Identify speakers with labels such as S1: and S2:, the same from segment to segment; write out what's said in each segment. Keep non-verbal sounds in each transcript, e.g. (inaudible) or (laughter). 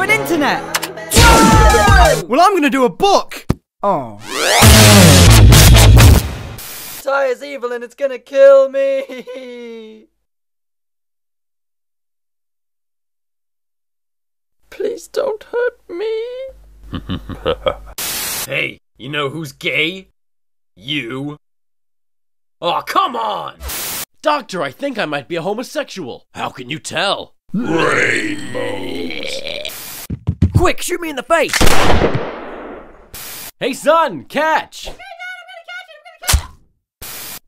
S1: do an internet. well, I'm gonna do a book. Oh. Ty is evil and it's gonna kill me. Please don't hurt me. (laughs)
S2: Hey, you know who's gay? You. Oh, come on!
S3: Doctor, I think I might be a homosexual. How can you tell?
S1: Quick, shoot me in the face.
S3: Hey, son, catch!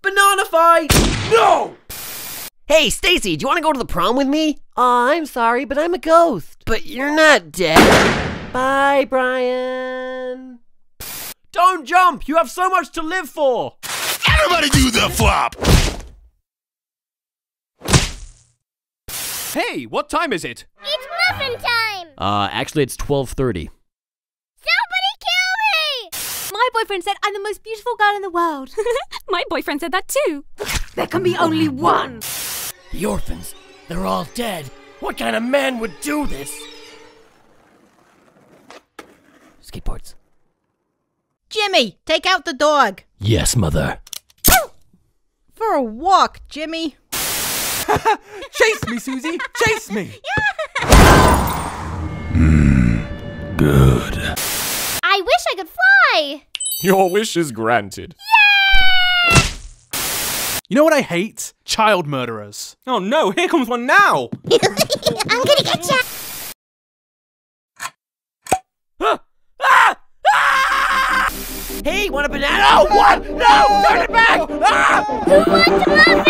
S3: Banana fight! No!
S4: Hey, Stacy, do you want to go to the prom with me? Aw, I'm sorry, but I'm a ghost. But you're not dead. Bye, Brian.
S3: Don't jump! You have so much to live for!
S5: Everybody do the flop!
S6: Hey, what time is it?
S7: It's muffin time!
S3: Uh, actually, it's 1230.
S7: Somebody kill me!
S8: My boyfriend said I'm the most beautiful girl in the world. (laughs) My boyfriend said that too. There can be only one.
S3: The orphans, they're all dead. What kind of man would do this? Skateboards.
S9: Jimmy, take out the dog.
S3: Yes, mother.
S9: For a walk, Jimmy. (laughs)
S1: Chase me, Susie. Chase me. (laughs)
S5: Good.
S7: I wish I could fly!
S6: Your wish is granted.
S1: You know what I hate? Child murderers. Oh no, here comes one now. (laughs)
S7: I'm gonna get you!
S4: Hey, want a banana? Oh, what? No! Turn it back! Ah!
S7: Who wants a muffin?